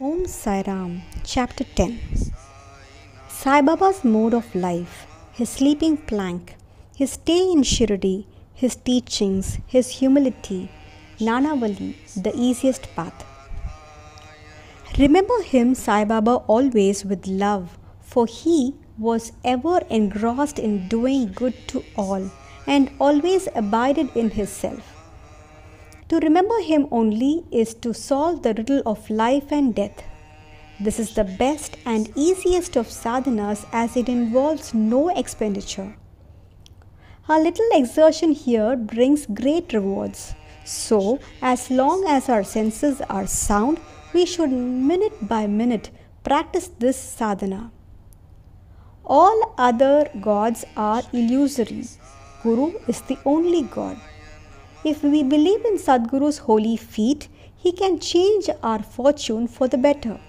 Om Sai Ram, Chapter 10 Sai Baba's mode of life, his sleeping plank, his stay in Shirdi, his teachings, his humility, Nanavali, the easiest path. Remember him, Sai Baba, always with love, for he was ever engrossed in doing good to all and always abided in his self. To remember him only is to solve the riddle of life and death. This is the best and easiest of sadhanas as it involves no expenditure. A little exertion here brings great rewards. So, as long as our senses are sound, we should minute by minute practice this sadhana. All other gods are illusory. Guru is the only God. If we believe in Sadguru's holy feet, he can change our fortune for the better.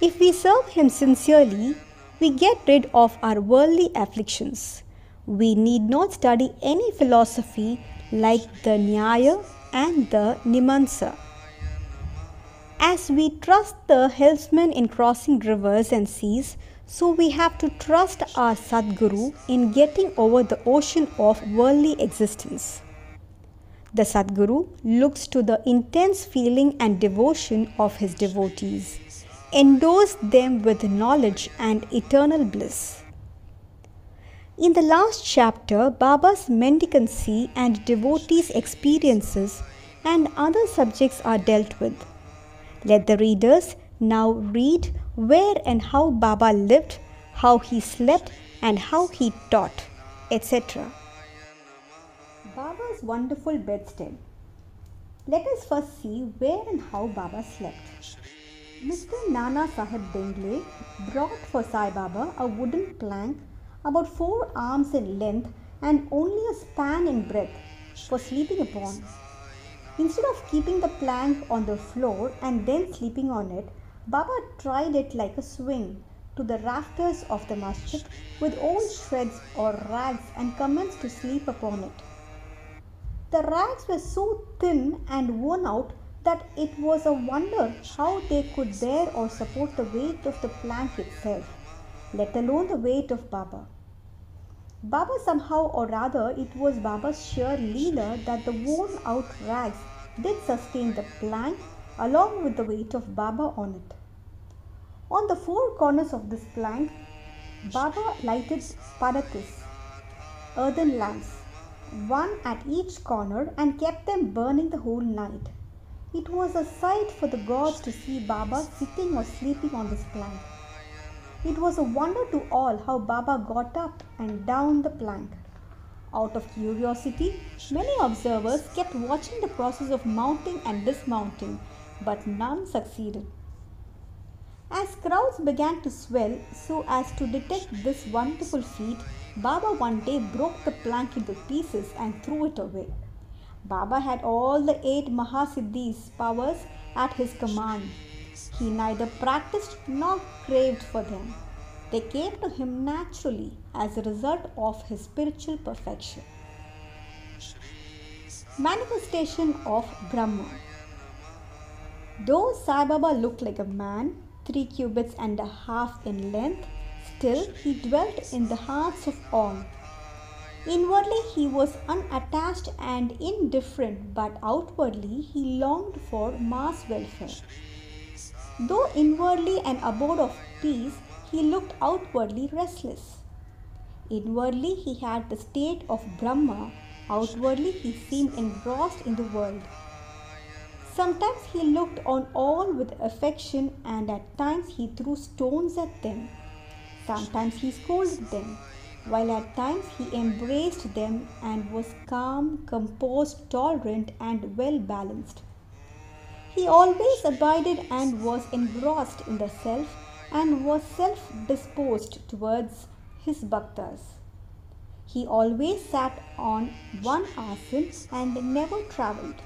If we serve him sincerely, we get rid of our worldly afflictions. We need not study any philosophy like the Nyaya and the Mimamsa. As we trust the helmsman in crossing rivers and seas, so we have to trust our Sadguru in getting over the ocean of worldly existence. The Sadguru looks to the intense feeling and devotion of his devotees, endows them with knowledge and eternal bliss. In the last chapter, Baba's mendicancy and devotees' experiences and other subjects are dealt with. Let the readers now read where and how Baba lived, how he slept, and how he taught, etc. Baba's wonderful bedstead. Let us first see where and how Baba slept. Mr. Nana Sahib Dengle brought for Sai Baba a wooden plank about four arms in length and only a span in breadth for sleeping upon. Instead of keeping the plank on the floor and then sleeping on it, Baba tried it like a swing to the rafters of the masjid with old shreds or rags and commenced to sleep upon it. The rags were so thin and worn out that it was a wonder how they could bear or support the weight of the plank itself, let alone the weight of Baba. Baba somehow or rather it was Baba's sheer leela that the worn out rags did sustain the plank along with the weight of Baba on it. On the four corners of this plank, Baba lighted panatis, earthen lamps, one at each corner and kept them burning the whole night. It was a sight for the gods to see Baba sitting or sleeping on this plank. It was a wonder to all how Baba got up and down the plank. Out of curiosity, many observers kept watching the process of mounting and dismounting, but none succeeded. As crowds began to swell so as to detect this wonderful feat, Baba one day broke the plank into pieces and threw it away. Baba had all the eight Mahasiddhis powers at his command. He neither practiced nor craved for them. They came to him naturally as a result of his spiritual perfection. Manifestation of Brahma. Though Sai Baba looked like a man, three cubits and a half in length, still he dwelt in the hearts of all. Inwardly he was unattached and indifferent, but outwardly he longed for mass welfare. Though inwardly an abode of peace, he looked outwardly restless. Inwardly he had the state of Brahma, outwardly he seemed engrossed in the world. Sometimes he looked on all with affection and at times he threw stones at them. Sometimes he scolded them, while at times he embraced them and was calm, composed, tolerant, and well balanced. He always abided and was engrossed in the self and was self disposed towards his bhaktas. He always sat on one asan and never travelled.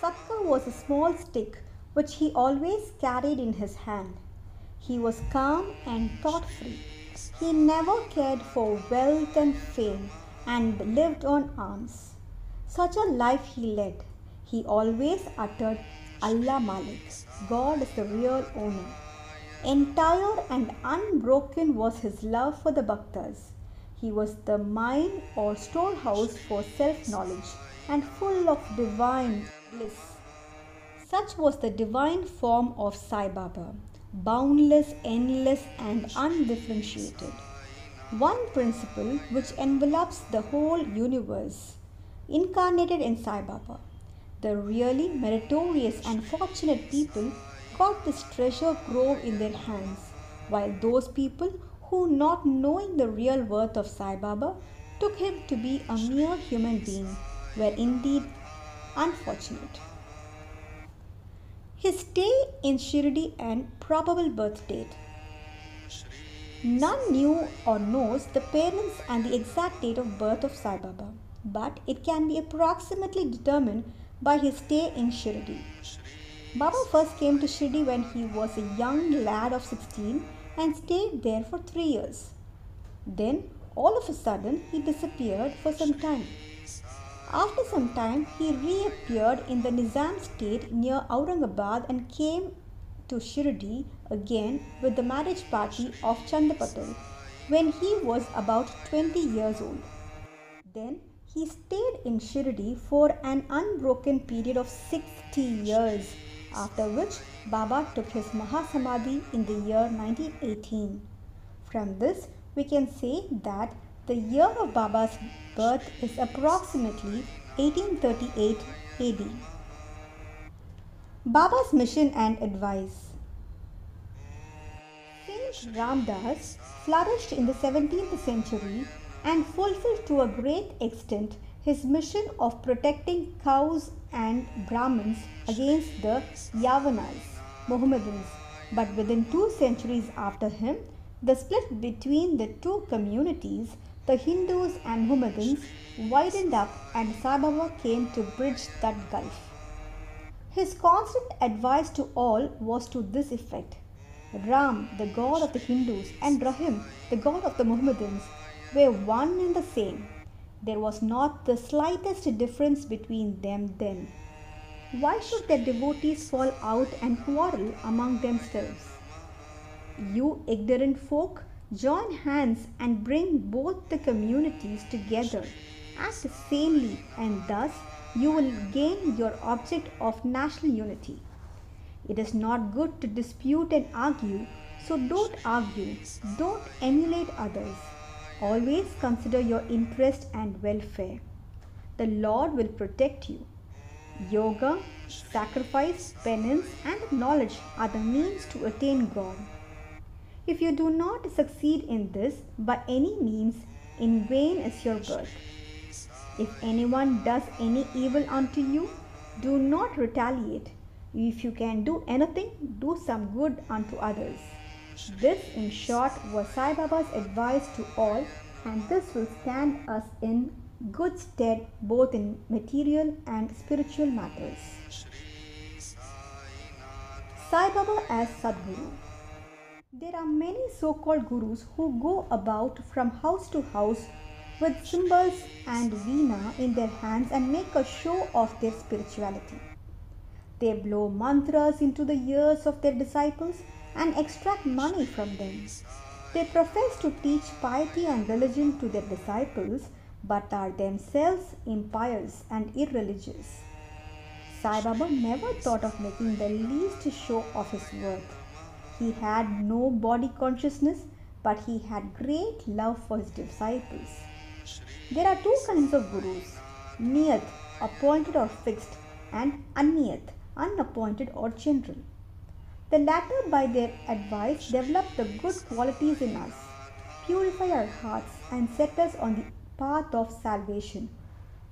Satka was a small stick which he always carried in his hand. He was calm and thought free. He never cared for wealth and fame and lived on alms. Such a life he led. He always uttered Allah Malik. God is the real owner. Entire and unbroken was his love for the Bhaktas. He was the mine or storehouse for self knowledge and full of divine bliss. Such was the divine form of Sai Baba, boundless, endless, and undifferentiated. One principle which envelops the whole universe, incarnated in Sai Baba. The really meritorious and fortunate people got this treasure grove in their hands, while those people who, not knowing the real worth of Sai Baba, took him to be a mere human being, were indeed unfortunate. His stay in Shirdi and probable birth date. None knew or knows the parents and the exact date of birth of Sai Baba, but it can be approximately determined by his stay in Shirdi. Baba first came to Shirdi when he was a young lad of 16 and stayed there for three years. Then, all of a sudden, he disappeared for some time. After some time, he reappeared in the Nizam state near Aurangabad and came to Shirdi again with the marriage party of Chand Patil when he was about 20 years old. Then he stayed in Shirdi for an unbroken period of 60 years after which Baba took his Mahasamadhi in the year 1918. From this, we can say that the year of Baba's birth is approximately 1838 AD. Baba's mission and advice Saint Ramdas flourished in the 17th century and fulfilled to a great extent his mission of protecting cows and Brahmins against the Yavanas, Mohammedans. But within two centuries after him, the split between the two communities, the Hindus and Mohammedans, widened up and Sai Baba came to bridge that gulf. His constant advice to all was to this effect Ram, the god of the Hindus, and Rahim, the god of the Mohammedans, were one and the same. There was not the slightest difference between them then. Why should their devotees fall out and quarrel among themselves? You ignorant folk, join hands and bring both the communities together. Act sanely, and thus you will gain your object of national unity. It is not good to dispute and argue, so don't argue, don't emulate others. Always consider your interest and welfare. The Lord will protect you. Yoga, sacrifice, penance, and knowledge are the means to attain God. If you do not succeed in this by any means, in vain is your birth. If anyone does any evil unto you, do not retaliate. If you can do anything, do some good unto others. This, in short, was Sai Baba's advice to all, and this will stand us in good stead both in material and spiritual matters. Sai Baba as Sadguru. There are many so called gurus who go about from house to house with cymbals and veena in their hands and make a show of their spirituality. They blow mantras into the ears of their disciples and extract money from them. They profess to teach piety and religion to their disciples but are themselves impious and irreligious. Sai Baba never thought of making the least show of his worth. He had no body consciousness, but he had great love for his disciples. There are two kinds of gurus Niyat, appointed or fixed, and Aniyat, unappointed or general. The latter, by their advice, develop the good qualities in us, purify our hearts, and set us on the path of salvation.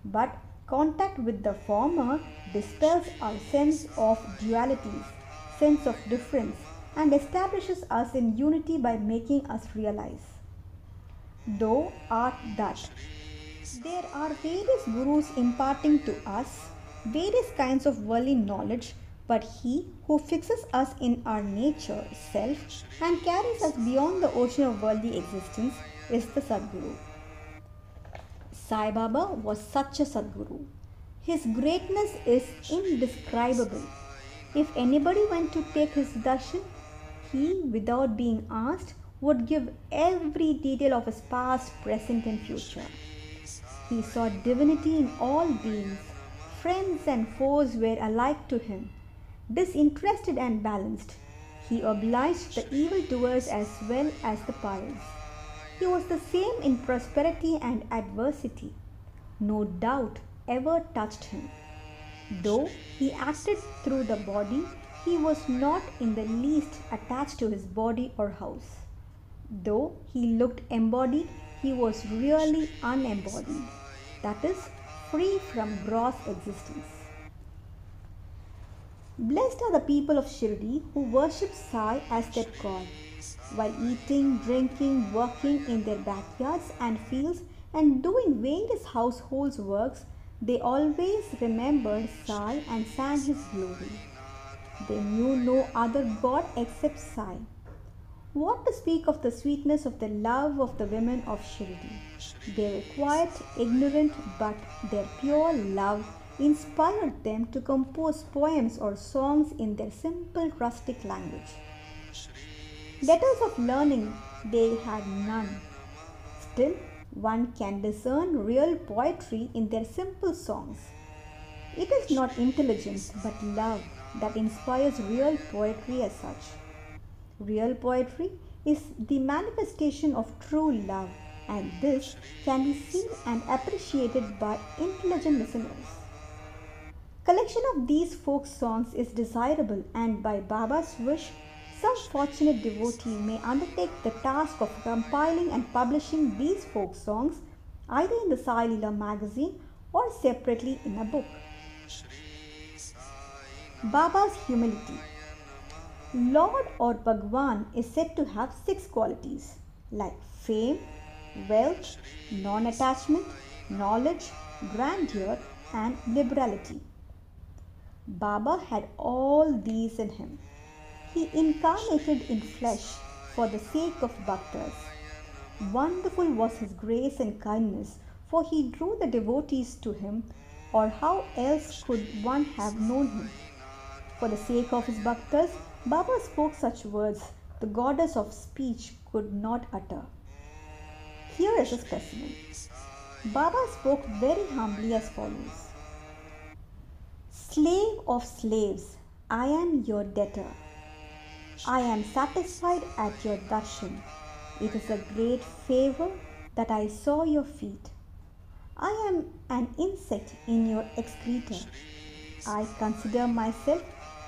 But contact with the former dispels our sense of dualities, sense of difference, and establishes us in unity by making us realize. Thou art that. There are various gurus imparting to us various kinds of worldly knowledge but he who fixes us in our nature self and carries us beyond the ocean of worldly existence is the Sadguru. Sai Baba was such a Sadguru. His greatness is indescribable. If anybody went to take his darshan, he, without being asked, would give every detail of his past, present, and future. He saw divinity in all beings. Friends and foes were alike to him, disinterested and balanced. He obliged the evildoers as well as the pious. He was the same in prosperity and adversity. No doubt ever touched him. Though he acted through the body, he was not in the least attached to his body or house. Though he looked embodied, he was really unembodied, that is, free from gross existence. Blessed are the people of Shirdi who worship Sai as their God. While eating, drinking, working in their backyards and fields, and doing various household works, they always remembered Sai and sang his glory. They knew no other God except Sai. What to speak of the sweetness of the love of the women of Shirdi? They were quiet, ignorant, but their pure love inspired them to compose poems or songs in their simple rustic language. Letters of learning they had none. Still, one can discern real poetry in their simple songs. It is not intelligence but love that inspires real poetry as such. Real poetry is the manifestation of true love, and this can be seen and appreciated by intelligent listeners. Collection of these folk songs is desirable, and by Baba's wish, some fortunate devotee may undertake the task of compiling and publishing these folk songs either in the Sai magazine or separately in a book. Baba's humility. Lord or Bhagwan is said to have six qualities like fame, wealth, non attachment, knowledge, grandeur, and liberality. Baba had all these in him. He incarnated in flesh for the sake of bhaktas. Wonderful was his grace and kindness, for he drew the devotees to him, or how else could one have known him? For the sake of his bhaktas, Baba spoke such words the goddess of speech could not utter. Here is a specimen. Baba spoke very humbly as follows Slave of slaves, I am your debtor. I am satisfied at your darshan. It is a great favor that I saw your feet. I am an insect in your excreta. I consider myself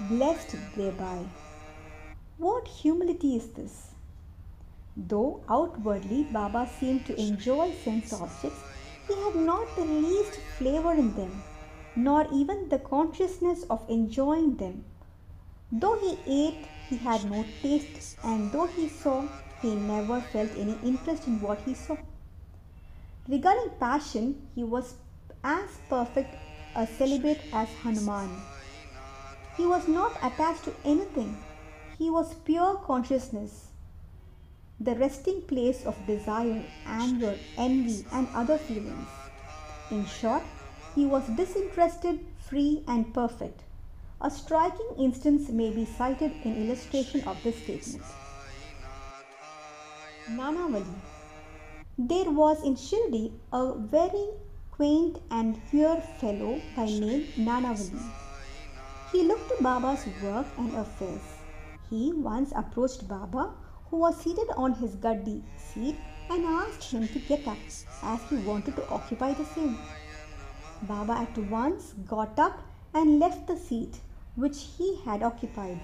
blessed thereby. What humility is this? Though outwardly Baba seemed to enjoy sense objects, he had not the least flavor in them, nor even the consciousness of enjoying them. Though he ate, he had no taste, and though he saw, he never felt any interest in what he saw. Regarding passion, he was as perfect a celibate as Hanuman. He was not attached to anything. He was pure consciousness, the resting place of desire, anger, envy, and other feelings. In short, he was disinterested, free, and perfect. A striking instance may be cited in illustration of this statement. Nanavali. There was in Shirdi a very quaint and queer fellow by name Nanavali. He looked to Baba's work and affairs. He once approached Baba, who was seated on his gaddi seat, and asked him to get up, as he wanted to occupy the same. Baba at once got up and left the seat which he had occupied.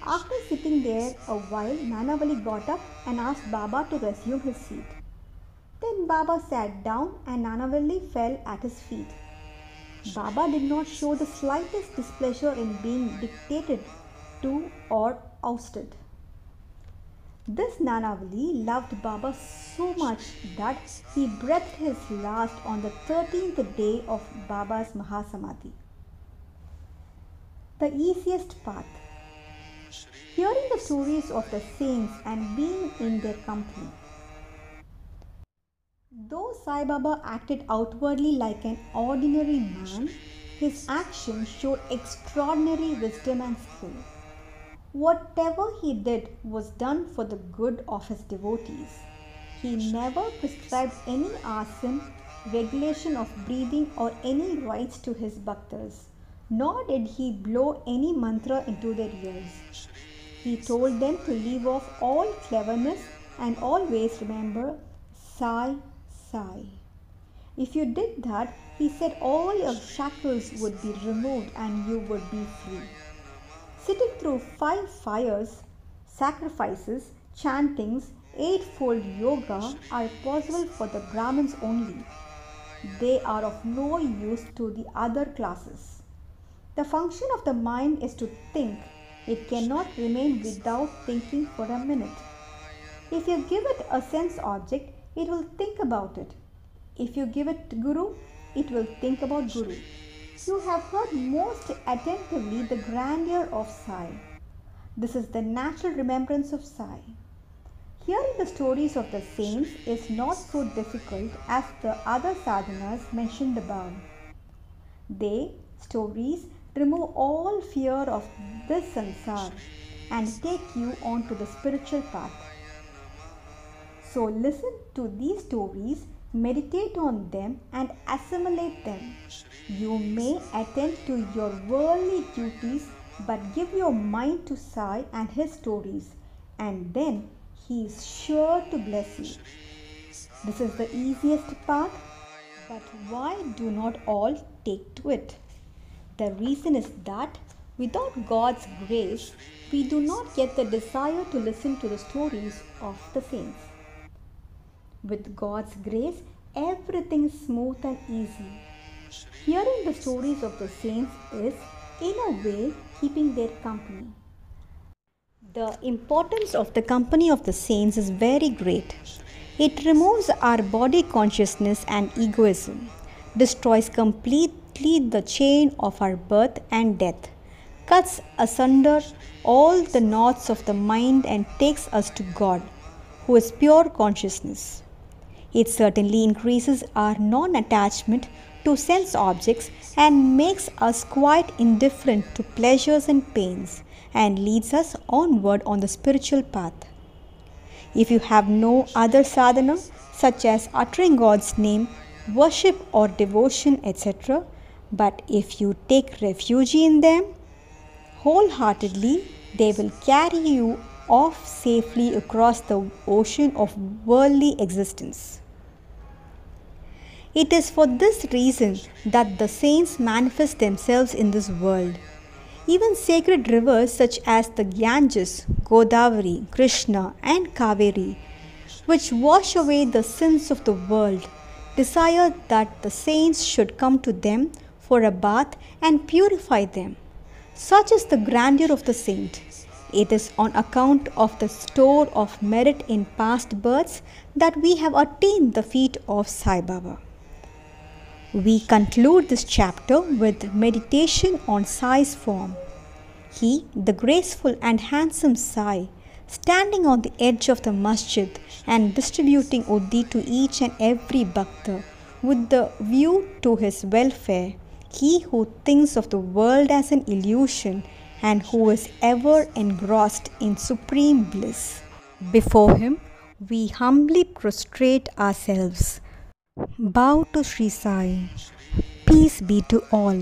After sitting there a while, Nanavali got up and asked Baba to resume his seat. Then Baba sat down and Nanavali fell at his feet. Baba did not show the slightest displeasure in being dictated to or ousted. This Nanavali loved Baba so much that he breathed his last on the 13th day of Baba's Mahasamadhi. The easiest path. Hearing the stories of the saints and being in their company. Though Sai Baba acted outwardly like an ordinary man, his actions showed extraordinary wisdom and skill. Whatever he did was done for the good of his devotees. He never prescribed any asana, regulation of breathing, or any rites to his bhaktas, nor did he blow any mantra into their ears. He told them to leave off all cleverness and always remember Sai, Sai. If you did that, he said all your shackles would be removed and you would be free. Sitting through five fires, sacrifices, chantings, eightfold yoga are possible for the Brahmins only. They are of no use to the other classes. The function of the mind is to think. It cannot remain without thinking for a minute. If you give it a sense object, it will think about it. If you give it Guru, it will think about Guru. You have heard most attentively the grandeur of Sai. This is the natural remembrance of Sai. Hearing the stories of the saints is not so difficult as the other sadhanas mentioned above. They, stories, remove all fear of this sansar and take you on to the spiritual path. So listen to these stories, meditate on them and assimilate them. You may attend to your worldly duties but give your mind to Sai and his stories and then he is sure to bless you. This is the easiest path, but why do not all take to it? The reason is that without God's grace, we do not get the desire to listen to the stories of the saints. With God's grace, everything is smooth and easy. Hearing the stories of the saints is, in a way, keeping their company. The importance of the company of the saints is very great. It removes our body consciousness and egoism, destroys completely the chain of our birth and death, cuts asunder all the knots of the mind, and takes us to God, who is pure consciousness. It certainly increases our non attachment to sense objects and makes us quite indifferent to pleasures and pains and leads us onward on the spiritual path. If you have no other sadhana, such as uttering God's name, worship or devotion, etc., but if you take refuge in them wholeheartedly, they will carry you off safely across the ocean of worldly existence. It is for this reason that the saints manifest themselves in this world. Even sacred rivers such as the Ganges, Godavari, Krishna, and Kaveri, which wash away the sins of the world, desire that the saints should come to them for a bath and purify them. Such is the grandeur of the saint. It is on account of the store of merit in past births that we have attained the feet of Sai Baba. We conclude this chapter with meditation on Sai's form. He, the graceful and handsome Sai, standing on the edge of the masjid and distributing udi to each and every bhakta with the view to his welfare, he who thinks of the world as an illusion and who is ever engrossed in supreme bliss. Before him, we humbly prostrate ourselves Bow to Sri Sai. Peace be to all.